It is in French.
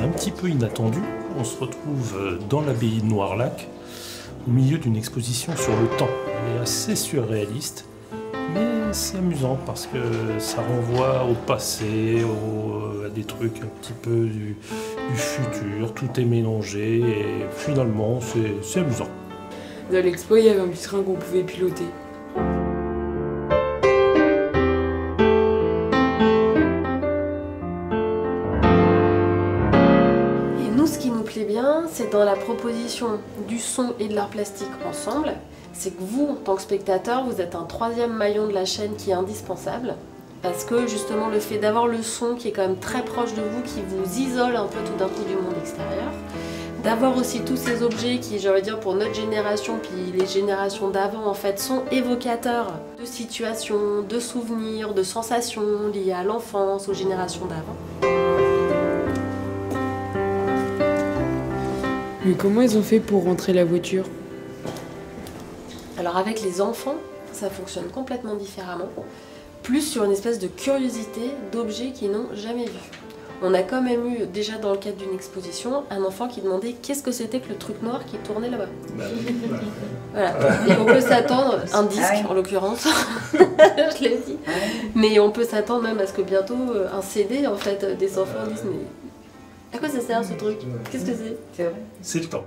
un petit peu inattendu. On se retrouve euh, dans l'abbaye de Noirlac, au milieu d'une exposition sur le temps. Elle est assez surréaliste, mais c'est amusant parce que ça renvoie au passé, au- à des trucs un petit peu du, du futur. Tout est mélangé et finalement, c'est c'est amusant. Dans l'expo, il y avait un petit train qu'on pouvait piloter. C'est dans la proposition du son et de l'art plastique ensemble, c'est que vous, en tant que spectateur, vous êtes un troisième maillon de la chaîne qui est indispensable. Parce que justement, le fait d'avoir le son qui est quand même très proche de vous, qui vous isole un peu tout d'un coup du monde extérieur, d'avoir aussi tous ces objets qui, de dire, pour notre génération, puis les générations d'avant, en fait, sont évocateurs de situations, de souvenirs, de sensations liées à l'enfance, aux générations d'avant. Mais comment ils ont fait pour rentrer la voiture? Alors avec les enfants, ça fonctionne complètement différemment, plus sur une espèce de curiosité d'objets qu'ils n'ont jamais vus. On a quand même eu, déjà dans le cadre d'une exposition, un enfant qui demandait qu'est-ce que c'était que le truc noir qui tournait là-bas. Voilà. Et on peut s'attendre, un disque en l'occurrence, je l'ai dit, mais on peut s'attendre même à ce que bientôt euh, un CD en fait, euh, des enfants disent mais à quoi ça sert ce truc? Qu'est-ce que c'est? C'est vrai. C'est le temps.